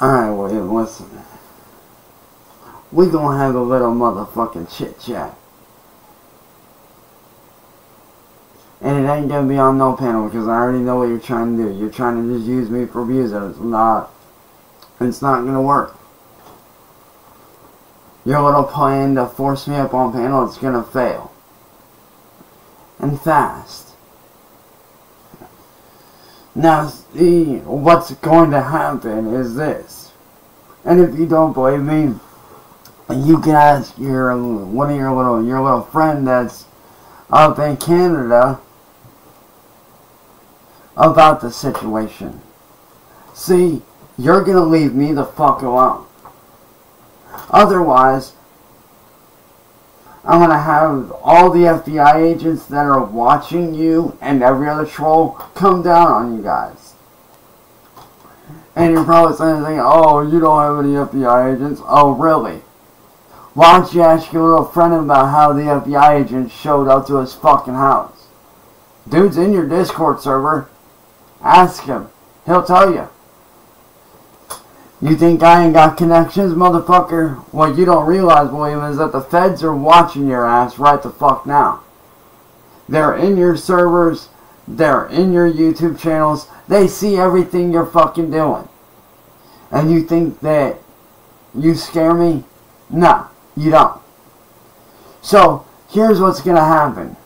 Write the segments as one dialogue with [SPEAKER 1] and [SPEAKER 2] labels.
[SPEAKER 1] Alright, William, listen. We gonna have a little motherfucking chit chat. And it ain't gonna be on no panel because I already know what you're trying to do. You're trying to just use me for views and it's not it's not gonna work. Your little plan to force me up on panel it's gonna fail. And fast. Now see what's going to happen is this. And if you don't believe me, you can ask your one of your little your little friend that's up in Canada about the situation. See, you're gonna leave me the fuck alone. Otherwise, I'm gonna have all the FBI agents that are watching you and every other troll come down on you guys. And you're probably saying, oh, you don't have any FBI agents. Oh, really? Why don't you ask your little friend about how the FBI agent showed up to his fucking house? Dude's in your Discord server. Ask him. He'll tell you. You think I ain't got connections, motherfucker? What you don't realize, William, is that the feds are watching your ass right the fuck now. They're in your servers. They're in your YouTube channels. They see everything you're fucking doing. And you think that you scare me? No, you don't. So, here's what's going to happen.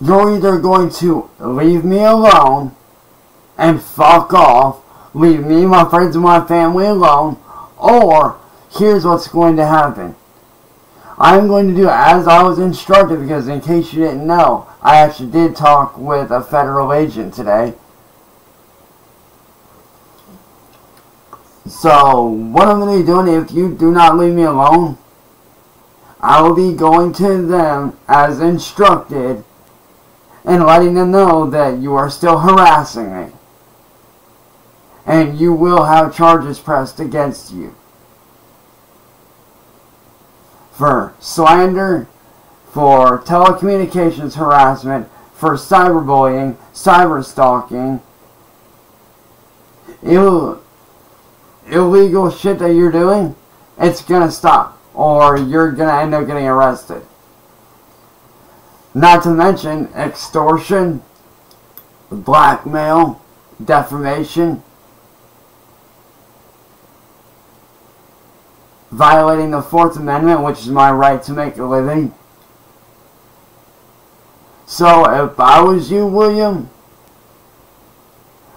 [SPEAKER 1] You're either going to leave me alone and fuck off, leave me, my friends, and my family alone, or here's what's going to happen. I'm going to do as I was instructed because in case you didn't know, I actually did talk with a federal agent today. So, what I'm going to be doing if you do not leave me alone, I will be going to them as instructed and letting them know that you are still harassing me. And you will have charges pressed against you. For slander, for telecommunications harassment, for cyberbullying, cyberstalking, Ill, illegal shit that you're doing, it's gonna stop. Or you're gonna end up getting arrested. Not to mention extortion, blackmail, defamation, violating the Fourth Amendment, which is my right to make a living. So if I was you, William,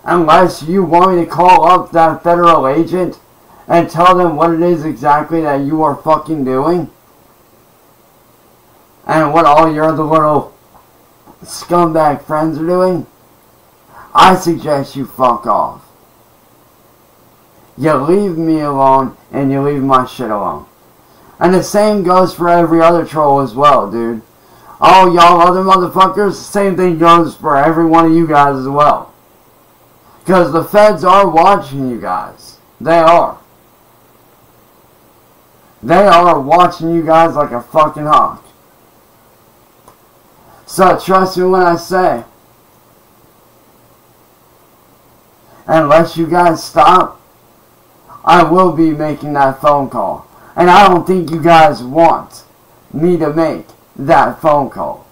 [SPEAKER 1] unless you want me to call up that federal agent and tell them what it is exactly that you are fucking doing, and what all your other little scumbag friends are doing, I suggest you fuck off. You leave me alone and you leave my shit alone. And the same goes for every other troll as well, dude. Oh, y'all other motherfuckers, the same thing goes for every one of you guys as well. Because the feds are watching you guys. They are. They are watching you guys like a fucking hawk. So trust me when I say, unless you guys stop, I will be making that phone call. And I don't think you guys want me to make that phone call.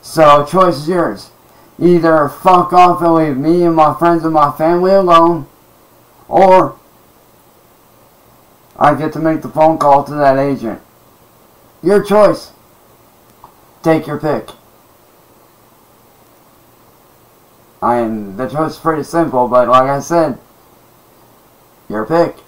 [SPEAKER 1] So choice is yours. Either fuck off and leave me and my friends and my family alone, or I get to make the phone call to that agent. Your choice. Take your pick. I am the choice is pretty simple, but like I said, pick.